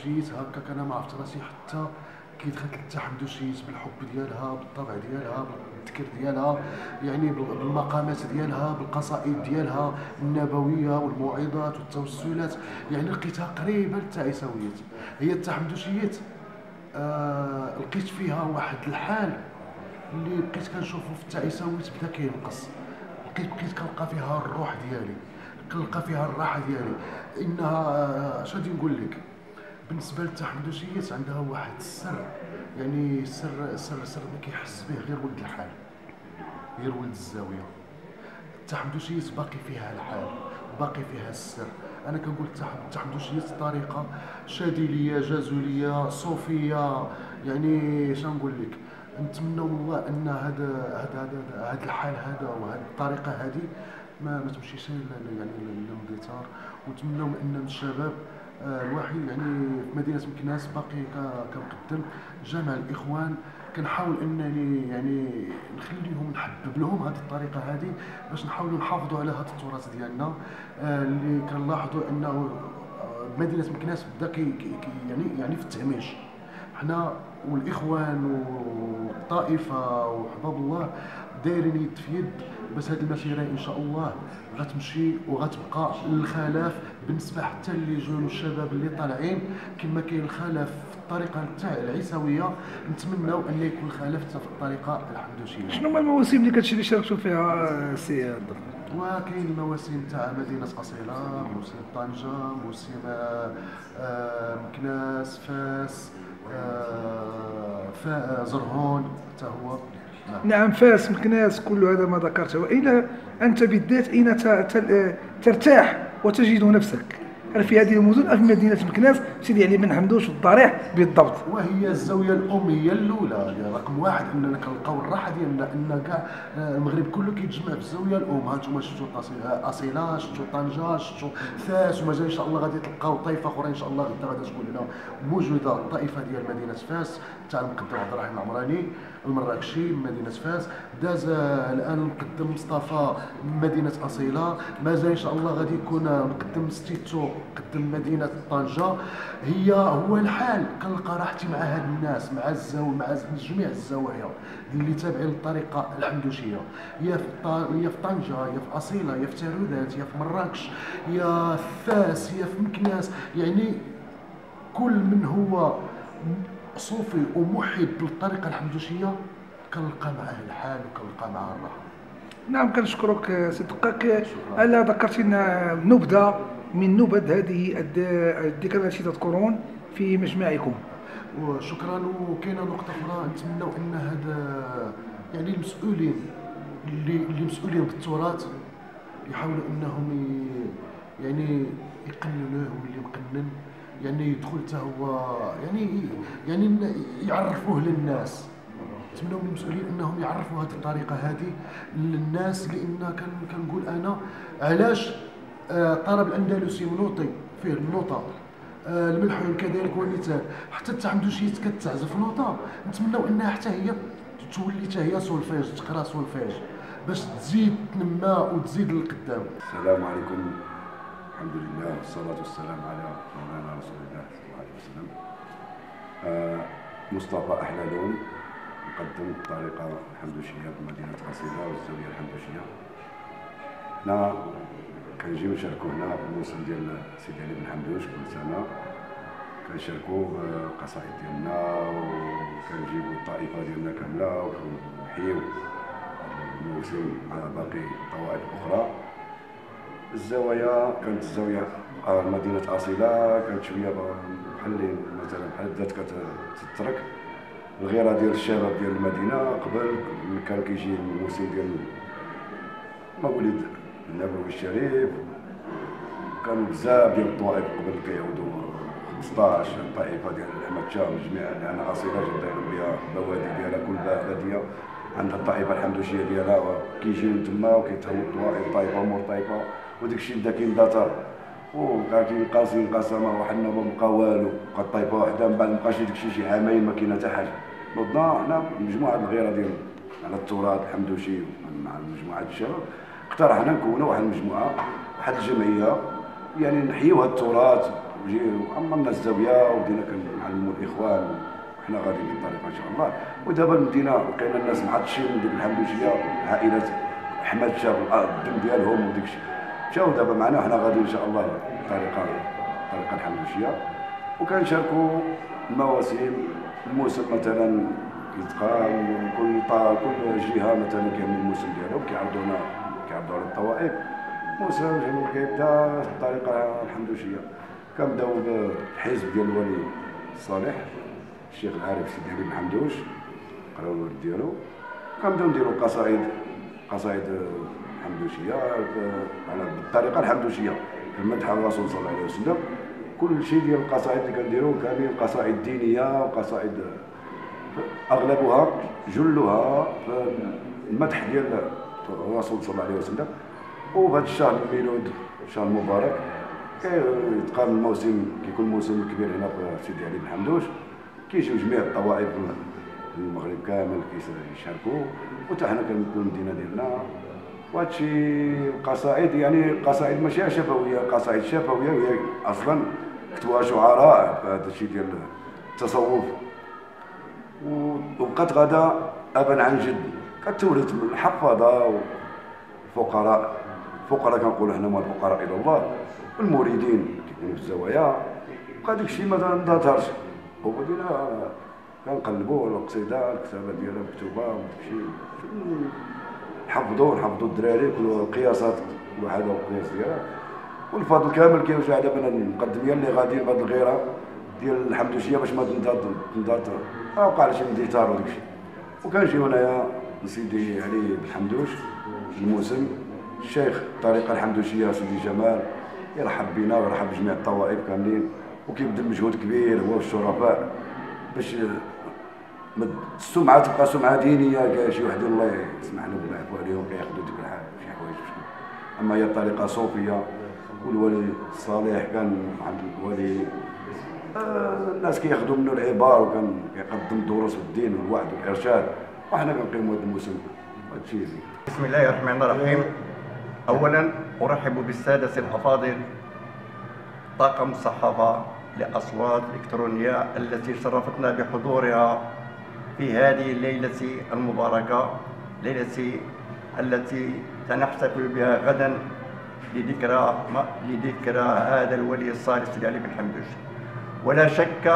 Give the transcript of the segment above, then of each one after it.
التحمدوشيت هكاك أنا ما عرفت راسي حتى كي دخلت للتحمدوشيت بالحب ديالها بالطبع ديالها بالذكر ديالها يعني بالمقامات ديالها بالقصائد ديالها النبوية والموعظات والتوسلات. يعني لقيتها قريبة للتعيسويات هي التحمدوشيات آه لقيت فيها واحد الحال اللي بقيت كنشوفه في التعيسويات بدا كينقص. لقيت بقيت كنلقى فيها الروح ديالي كنلقى فيها الراحة ديالي. إنها اش غادي نقول لك بالنسبة للتحمدوشيات عندها واحد السر. يعني سر سر سر ما كيحس به غير ولد الحال. غير ولد الزاوية. التحمدوشيات باقي فيها الحال. باقي فيها السر. أنا كنقول التحمدوشيات طريقة شاذليه جازولية صوفية. يعني اش نقول لك؟ نتمنى من الله أن هذا هذا هذا الحال هذا وهذه الطريقة هذه ما ما تمشيش يعني للاندثار ونتمنوا أن الشباب الواحد يعني في مدينة مكناس باقي كنقدم جمع الإخوان. كنحاول انني يعني نخليهم نحبب لهم هذه الطريقة هذه باش نحاولوا نحافظوا على هذا التراث ديالنا. آه، اللي كنلاحظوا إنه آه، مدينة مكناس بدا كي يعني يعني في التهميش. حنا والإخوان والطائفة وحباب الله دايرين يد في يد بس هذه المسيره إن شاء الله غتمشي وغتبقى الخلاف بالنسبة حتى اللي جون الشباب اللي طالعين. كما كاين الخلاف في الطريقة تاع العيسويه نتمناو أن يكون الخلاف حتى في الطريقة الحمدوشيه شنو هما المواسم اللي كتشي اللي شاركتوا فيها السي وكاين المواسم تاع مدينة اصيله موسم طنجة موسم آه مكناس فاس آه زرهون حتى هو. نعم, فاس مكناس كل هذا ما ذكرته. وأين أنت بالذات أين ترتاح وتجد نفسك؟ هل في هذه المدن أم في مدينة مكناس سيدي علي بن حمدوش والضريح بالضبط. وهي الزاوية الأمية الأولى رقم واحد أننا كنلقاو الراحة ديالنا أن كاع آه، المغرب كله كيتجمع في الزاوية الأم ها أنتم شفتوا أصيلة شفتوا طنجة شفتوا فاس ومازال إن شاء الله غادي تلقاو طائفة أخرى إن شاء الله غدا غادي تكون لنا موجودة. الطائفة ديال مدينة فاس تاع المقدم عبد الرحيم العمراني المراكشي من مدينة فاس. داز الآن مقدم مصطفى من مدينة أصيلة. مازال إن شاء الله غادي يكون مقدم ستيتو. مقدم مدينة طنجة هي هو الحال. كنلقى راحتي مع هاد الناس مع الزاويه مع جميع الزوايا اللي تابعين للطريقه الحمدوشيه يا في في طنجة يا في أصيلة يا في تارودات يا في مراكش يا في فاس يا في مكناس. يعني كل من هو صوفي وموحد بالطريقة الحمدوشيه كنلقى معاه الحال وكنلقى معاه الراحه نعم كنشكرك صدقك ألا ذكرتنا نبذة من نبذ هذه الذكريات التي تذكرون في مجمعكم. وشكرا. وكاينه نقطة أخرى نتمنوا أن هذا يعني المسؤولين اللي اللي مسؤولين بالتراث يحاولوا أنهم يعني يقننوه واللي مقنن يعني يدخل حتى هو يعني يعني يعرفوه للناس. نتمنى من المسؤولين أنهم يعرفوا هذه الطريقة هذه للناس لأن كنقول أنا علاش آه الطرب الأندلسي منوطي فيه النوطة. آه الملحون كذلك هو مثال حتى الحمدوشيات كتعزف نوطه نتمنوا أنها حتى هي تولي حتى هي سولفيج تقرأ سولفيج باش تزيد تنمى وتزيد للقدام. السلام عليكم. الحمد لله والصلاة والسلام على مولانا رسول الله صلى الله عليه وسلم. آه مصطفى أحلالون. مقدم الطريقة الحمدوشية بمدينة أصيلة والزاوية الحمدوشية. حنا كنجيو نشاركو هنا في الموسم ديال سيدي علي بن حمدوش كل سنة كنشاركو بالقصائد ديالنا وكنجيبو الطائفة ديالنا كاملة وكنحيو الموسم مع باقي الطوائف الأخرى الزوايا كانت الزاوية آه، مدينة أصيلة كانت شوية بحال مثلا بحال الذات كتترك. الغيرة ديال الشباب ديال المدينة قبل كان كيجي الموسم ديال مولد النبوي الشريف كانوا بزاف ديال الطوائف قبل كيعودوا. 15 طائفة ديال احمد شاه جميع لأن جات دايره بها بوادي ديالها كل بلديه عندها الطائفة الحمدوشية ديالها كيجيو تما وكيتهموا الطوائف طائفه مور طائفه وداك الشيء بدا كيندثر وكان كينقاس انقسم وحنا ما بقى والو. بقى طيبه وحدة من بعد ما بقاش داك الشيء شي عامين ما كاين حتى حاجة. نوضنا حنا مجموعة الغيرة ديال على التراث الحمدوشي مع مجموعة الشباب. اقترحنا نكونوا واحد المجموعة واحد الجمعية يعني نحيوا هذا التراث عمرنا الزاوية وبدينا كنعلموا الإخوان وحنا غاديين في الطريق إن شاء الله. ودابا بدينا لقينا الناس معطشين ديك الحمدوشيه عائلات أحمد شاف الدم ديالهم وديك الشيء. مشاو دابا معنا حنا غادي إن شاء الله الطريقة الطريقة الحمدوشيه وكنشاركوا المواسم الموسم مثلا كيتقام كل كل جهة مثلا كيعمل الموسم ديالهم كيعرضونا كيعرضوا على الطوائف. موسم جنوب كيبدا الطريقة الحمدوشيه كنبدأو بالحزب ديال الولي صالح الشيخ العارف سيدي علي بن حمدوش قراو الورد ديالو. كنبدأو نديرو قصائد قصائد حمدوشية على بالطريقة الحمدوشية. في المدح على الرسول صلى الله عليه وسلم كل شيء ديال القصائد اللي كنديرو كامل قصائد دينية وقصائد أغلبها جلها في المدح ديال الرسول صلى الله عليه وسلم. وبهذا الشهر الميلود الشهر المبارك. كيتقام الموسم كيكون موسم كبير هنا في سيدي علي بن حمدوش. كيجيو جميع الطوائف المغرب كامل كيشاركوا وحتى حنا كنكون المدينة ديالنا. وهادشي القصائد يعني قصائد ماشي شفوية قصائد شفوية. وهي أصلا كتبوها شعراء هذا الشيء ديال التصوف. وبقات غدا ابا عن جد. كتورث من الحفاظه والفقراء الفقراء كنقولوا حنا هما الفقراء إلى الله. المريدين كيكونوا في الزوايا. بقى داك الشيء ما اندثرش وبدينا كنقلبوا القصيده الكتابة ديالها مكتوبة وداكشي نحفظوا نحفظوا الدراري كل القياسات كل واحد القياس ديالها. والفضل كامل كيرجع دابا المقدمين اللي غاديين بهذه الغيرة ديال الحمدوشيه باش ما تنضاد ما وقع شي اندثار وداك الشيء. وكنجيو هنايا سيدي علي بن حمدوش الموسم. الشيخ الطريقة الحمدوشية سيدي جمال يرحب بنا ويرحب بجميع الطوائف كاملين. وكيبذل مجهود كبير هو والشرفاء باش السمعة تبقى سمعة دينية شي واحد الله يسمح له ويعفو عليهم كياخذوا ديك الحال شي حوايج أما هي طريقه صوفية والولي الصالح كان عند الولي. آه الناس كياخذوا منه العبار وكان كيقدم دروس الدين والوعد والإرشاد. وحنا كنقيموا هذا الموسم هادشي بسم الله الرحمن الرحيم. اولا أرحب بالسادة الأفاضل طاقم الصحافه لأصوات الالكترونيه التي شرفتنا بحضورها في هذه الليلة المباركة ليلة التي سنحتفل بها غدا لذكرى لذكرى هذا الولي الصالح سيدي علي بن حمدوش. ولا شك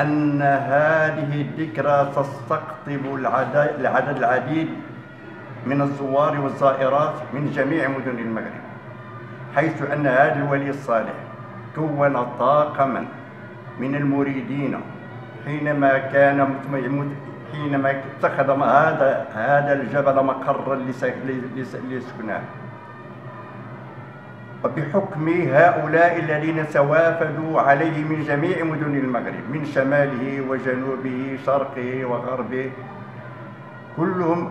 أن هذه الذكرى تستقطب العدد العديد من الزوار والزائرات من جميع مدن المغرب حيث أن هذا الولي الصالح كون طاقما من المريدين حينما كان حينما اتخذ هذا هذا الجبل مقرا لسكناه وبحكم هؤلاء الذين توافدوا عليه من جميع مدن المغرب من شماله وجنوبه شرقه وغربه كلهم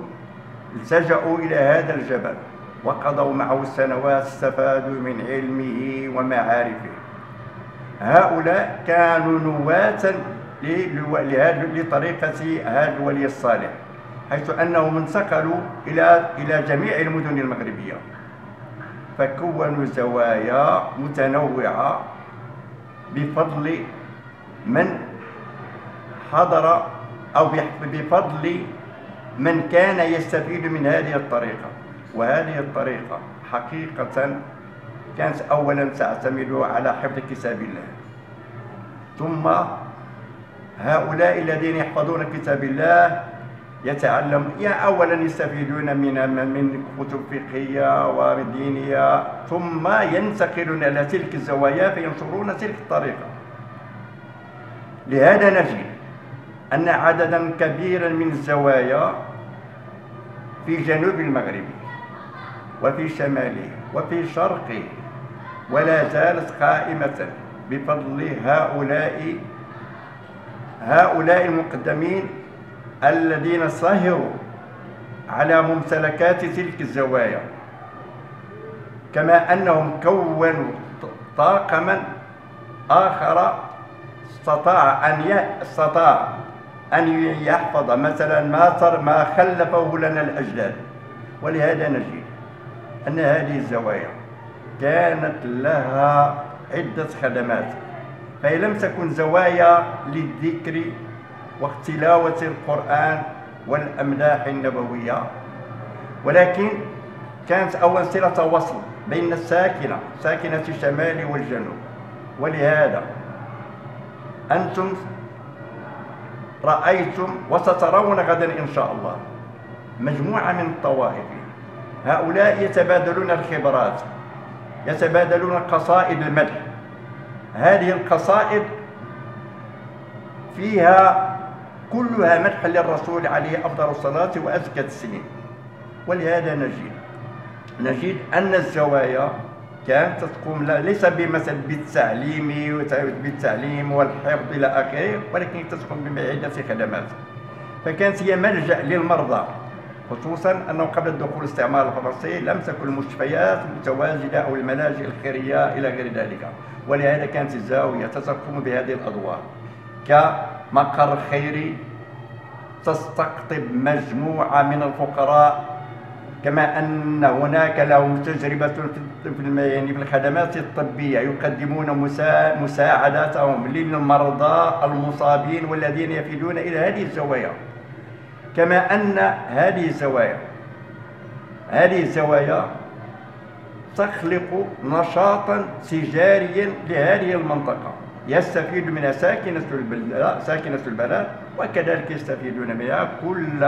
التجأوا إلى هذا الجبل وقضوا معه السنوات استفادوا من علمه ومعارفه. هؤلاء كانوا نواة لطريقة هذا الولي الصالح حيث أنهم انتقلوا إلى إلى جميع المدن المغربية. فكونوا زوايا متنوعة بفضل من حضر أو بفضل من كان يستفيد من هذه الطريقة. وهذه الطريقة حقيقة كانت أولا تعتمد على حفظ كتاب الله. ثم هؤلاء الذين يحفظون كتاب الله يتعلم. يا اولا يستفيدون من من كتب فقهية ودينية ثم ينتقلون إلى تلك الزوايا فينشرون تلك الطريقة. لهذا نجد أن عددا كبيرا من الزوايا في جنوب المغرب وفي شماله وفي شرقه ولا زالت قائمة بفضل هؤلاء هؤلاء المقدمين الذين سهروا على ممتلكات تلك الزوايا. كما أنهم كونوا طاقما آخر استطاع أن استطاع أن يحفظ. مثلا ما ما خلفه لنا الأجداد. ولهذا نجد أن هذه الزوايا كانت لها عدة خدمات فهي لم تكن زوايا للذكر وتلاوة القرآن والأملاح النبوية. ولكن كانت أول صلة وصل بين الساكنة ساكنة الشمال والجنوب. ولهذا أنتم رأيتم وسترون غدا إن شاء الله. مجموعة من الطوائف. هؤلاء يتبادلون الخبرات يتبادلون قصائد المدح. هذه القصائد فيها كلها مدح للرسول عليه أفضل الصلاة وأزكى التسليم ولهذا نجد نجد أن الزوايا كانت تقوم ليس بمثل بالتعليم بالتعليم والحفظ إلى آخره ولكن تقوم بعدة خدمات. فكانت هي ملجأ للمرضى خصوصا أنه قبل الدخول الاستعمار الفرنسي لم تكن المستشفيات متواجدة أو الملاجئ الخيرية إلى غير ذلك. ولهذا كانت الزاوية تقوم بهذه الأدوار. كمقر خيري تستقطب مجموعة من الفقراء كما أن هناك لهم تجربة في يعني في الخدمات الطبية يقدمون مساعداتهم للمرضى المصابين والذين يفيدون إلى هذه الزوايا. كما أن هذه الزوايا هذه الزوايا تخلق نشاطا تجاريا لهذه المنطقة. يستفيد منها ساكنة البلد ساكنة البلد وكذلك يستفيدون منها كل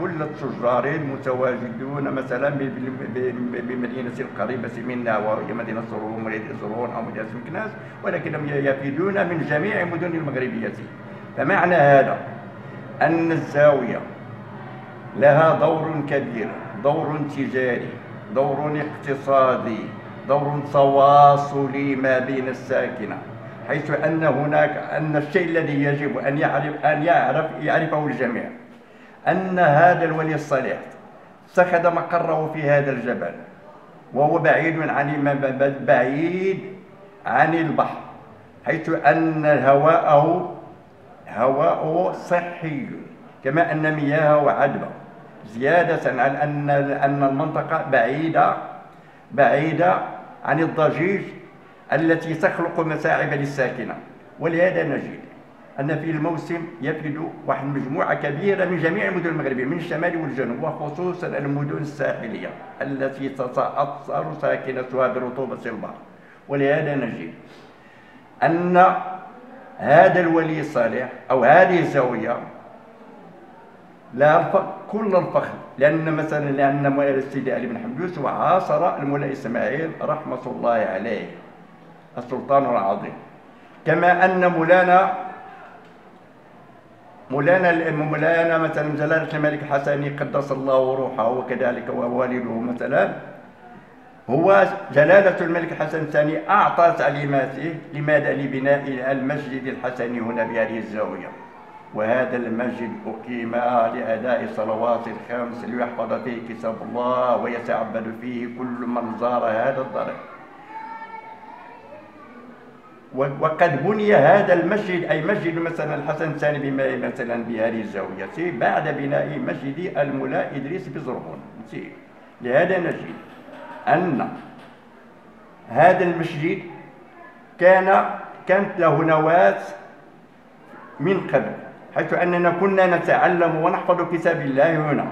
كل التجار المتواجدون مثلا بمدينة القريبة منا وهي مدينة زرون مدينة زرون أو مدينة مكناس ولكنهم يفيدون من جميع المدن المغربية. فمعنى هذا أن الزاوية لها دور كبير دور تجاري دور اقتصادي دور تواصلي ما بين الساكنة. حيث أن هناك أن الشيء الذي يجب أن يعرف أن يعرف يعرفه الجميع أن هذا الولي الصالح اتخذ مقره في هذا الجبل وهو بعيد عن بعيد عن البحر حيث أن هواءه هواءه صحي كما أن مياهه عذبة زيادة عن أن أن المنطقة بعيدة بعيدة عن الضجيج التي تخلق متاعب للساكنة. ولهذا نجد أن في الموسم يفد واحد مجموعة كبيرة من جميع المدن المغربية من الشمال والجنوب وخصوصا المدن الساحلية التي تتأثر ساكنتها برطوبة البحر. ولهذا نجد أن هذا الولي الصالح أو هذه الزاوية لا كل الفخر لأن مثلا لأن السيدي علي بن حمدوس وعاصر المولى إسماعيل رحمة الله عليه. السلطان العظيم. كما أن مولانا مولانا مولانا مثلا جلالة الملك الحسني قدس الله روحه وكذلك ووالده مثلا. هو جلالة الملك الحسن الثاني أعطى تعليماته لماذا؟ لبناء المسجد الحسني هنا بهذه الزاوية. وهذا المسجد أقيم لأداء الصلوات الخمس ليحفظ فيه كتاب الله ويتعبد فيه كل من زار هذا الضرب وقد بني هذا المسجد أي مسجد مثلا الحسن الثاني بما مثلا بهذه الزاوية. بعد بناء مسجد الملا إدريس بزرغون لهذا نجد أن هذا المسجد كان كانت له نواة من قبل حيث أننا كنا نتعلم ونحفظ كتاب الله هنا.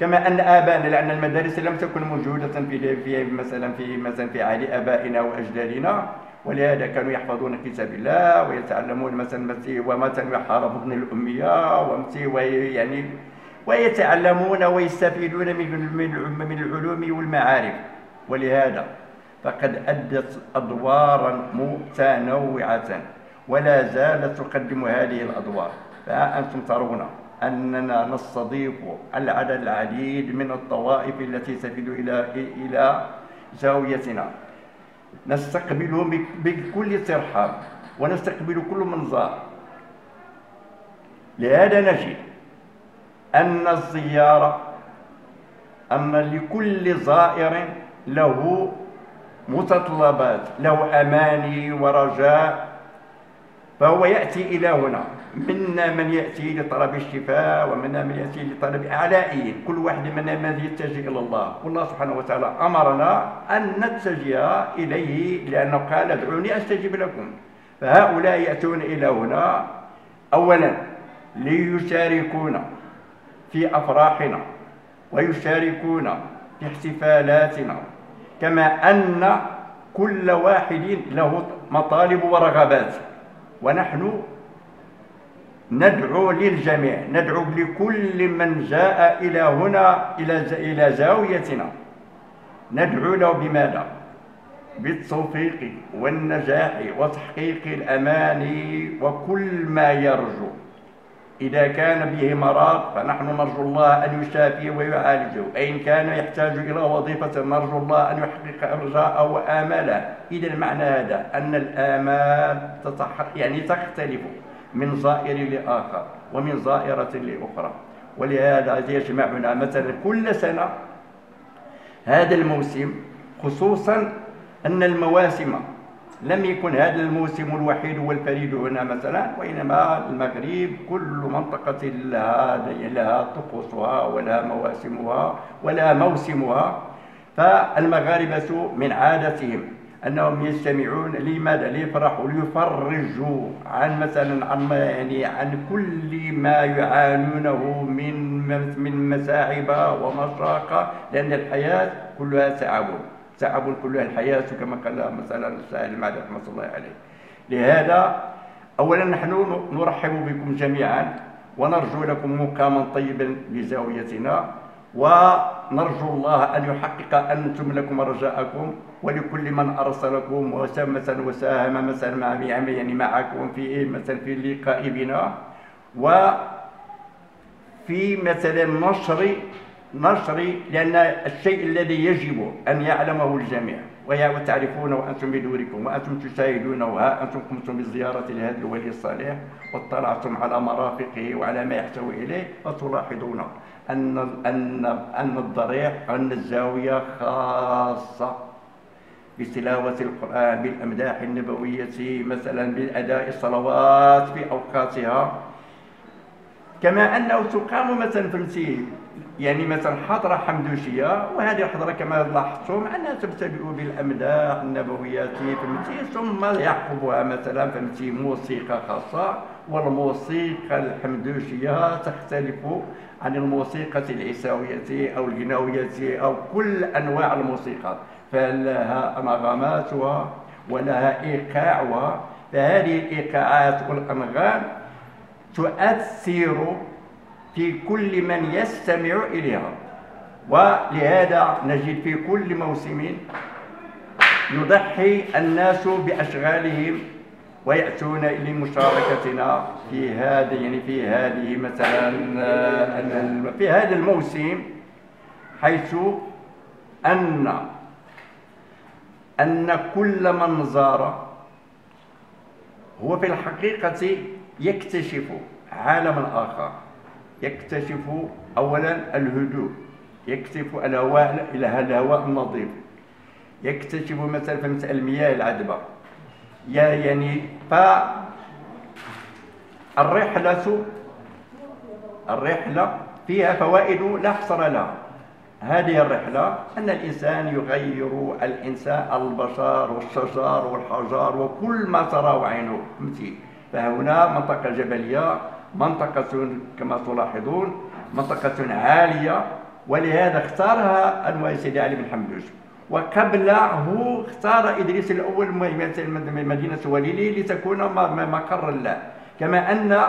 كما أن آبائنا لأن المدارس لم تكن موجودة في في مثلا في مثلا في عهد آبائنا وأجدادنا ولهذا كانوا يحفظون كتاب الله ويتعلمون مثلا ومثلا يحاربون الأمية ويعني ويتعلمون ويستفيدون من من العلوم والمعارف. ولهذا فقد أدت أدوارا متنوعة ولا زالت تقدم هذه الأدوار. فأنتم ترون أننا نستضيف العدد العديد من الطوائف التي تفد إلى إلى زاويتنا. نستقبلهم بكل ترحاب ونستقبل كل من زار لهذا نجد أن الزيارة أن لكل زائر له متطلبات له أماني ورجاء فهو يأتي إلى هنا. منا من يأتي لطلب الشفاء ومنا من يأتي لطلب أعلائه كل واحد منا من يتجه إلى الله. والله سبحانه وتعالى أمرنا أن نتجه إليه لأنه قال ادعوني أستجب لكم. فهؤلاء يأتون إلى هنا أولا ليشاركونا في أفراحنا ويشاركونا في احتفالاتنا. كما أن كل واحد له مطالب ورغبات. ونحن ندعو للجميع ندعو لكل من جاء إلى هنا إلى إلى زاويتنا. ندعو له بماذا؟ بالتوفيق والنجاح وتحقيق الأماني وكل ما يرجو. إذا كان به مرض فنحن نرجو الله أن يشافيه ويعالجه. إن كان يحتاج إلى وظيفة نرجو الله أن يحقق أرجاءه وآماله. إذا معنى هذا أن الآمال يعني تختلف. من زائر لآخر ومن زائرة لأخرى. ولهذا يجمعنا مثلا كل سنة هذا الموسم خصوصا أن المواسم لم يكن هذا الموسم الوحيد والفريد هنا مثلا وإنما المغرب كل منطقة لها لها طقوسها ولها مواسمها ولها موسمها. فالمغاربة من عادتهم أنهم يجتمعون لماذا؟ ليفرحوا ليفرجوا عن مثلا عن يعني عن كل ما يعانونه من من مساعب ومشاقة لأن الحياة كلها تعب تعب كلها الحياة كما قال مثلا السائل المعدي رحمة الله عليه لهذا اولا نحن نرحب بكم جميعا ونرجو لكم مقاما طيبا لزاويتنا ونرجو الله أن يحقق أنتم لكم رجاءكم ولكل من أرسلكم وسام وساهم مثلا مع يعني معكم في مثلا في اللقاء بنا. وفي مثلا نشر نشر لأن الشيء الذي يجب أن يعلمه الجميع. وتعرفون وأنتم بدوركم وأنتم تشاهدون وها أنتم قمتم بزيارة لهذا الولي الصالح واطلعتم على مرافقه وعلى ما يحتوي إليه فتلاحظون أن أن أن الضريح أن الزاوية خاصة بتلاوة القرآن بالأمداح النبوية مثلا بأداء الصلوات في أوقاتها. كما أنه تقام مثلا فهمتي يعني مثلا حضرة حمدوشية وهذه الحضرة كما لاحظتم أنها تبتدئ بالأمداح النبوية فهمتي؟ ثم يعقبها مثلا فهمتي؟ موسيقى خاصة والموسيقى الحمدوشية تختلف عن الموسيقى العيساوية أو الجناوية أو كل أنواع الموسيقى. فلها نغماتها ولها إيقاعها فهذه الإيقاعات والأنغام تؤثر في كل من يستمع إليها. ولهذا نجد في كل موسم يضحي الناس بأشغالهم ويأتون لمشاركتنا في هذا يعني في هذه مثلا في هذا الموسم حيث أن أن كل من زار هو في الحقيقة يكتشف عالما آخر. يكتشف أولا الهدوء يكتشف الهواء الهواء النظيف. يكتشف مثلا في المياه العذبة. يعني ف الرحلة الرحلة فيها فوائد لا حصر لها. هذه الرحلة أن الإنسان يغير الإنسان البشر والشجر والحجر وكل ما تراه عينه فهنا منطقة جبلية منطقة كما تلاحظون منطقة عالية ولهذا اختارها أنواع سيدي علي بن حمدوش وقبله اختار إدريس الأول مدينة وليلي لتكون مقرا له. كما أن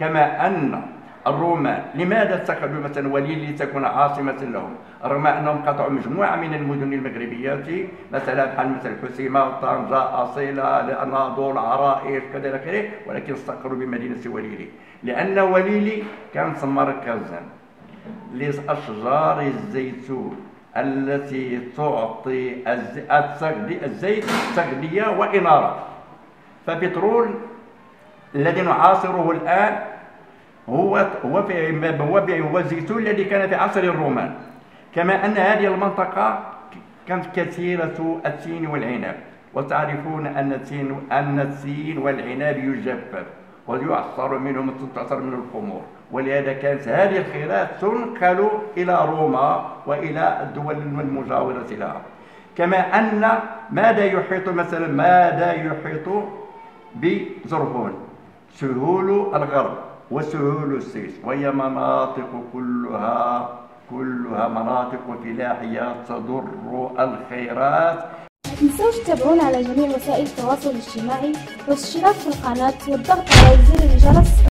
كما أن الرومان لماذا اتخذوا مثلا وليلي لتكون عاصمة لهم؟ رغم أنهم قطعوا مجموعة من المدن المغربية مثلا بحال مثل حسيمة طنجة أصيلة الأناضول عرائش كذا إلى آخره ولكن استقروا بمدينة وليلي. لأن وليلي كانت مركزا لأشجار الزيتون التي تعطي الزيت تغذية وإنارة. فبترول الذي نعاصره الآن هو هو في هو الزيتون الذي كان في عصر الرومان. كما أن هذه المنطقة كانت كثيرة التين والعنب. وتعرفون أن التين أن التين والعنب يجفف ويعصر منهم تعصر منه الخمور. ولهذا كانت هذه الخيرات تنقل إلى روما وإلى الدول المجاورة لها. كما أن ماذا يحيط مثلا ماذا يحيط بزرهون؟ سهول الغرب. وسهول وهي مناطق كلها كلها مناطق فلاحية تضر الخيرات. ما تنسوش تتابعونا على جميع وسائل التواصل الاجتماعي والاشتراك في القناة والضغط على زر الجرس.